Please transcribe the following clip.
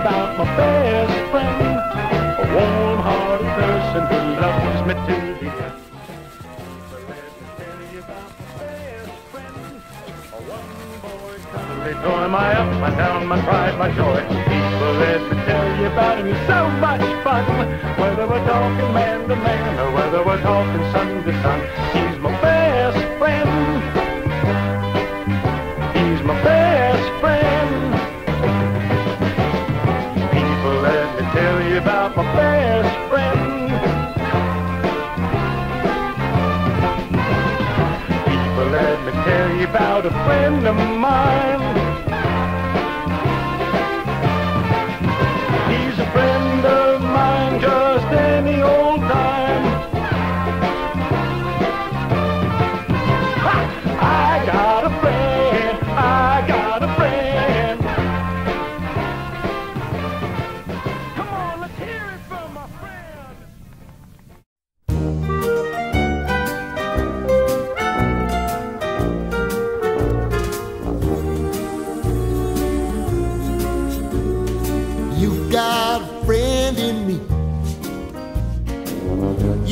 About my best friend, a warm-hearted person who loves me too. the let me tell you about my best friend, a one-boy company toy, my up, my down, my pride, my joy. People, let me tell you about him, he's so much fun, whether we're talking man to man or whether we're talking about a friend of mine.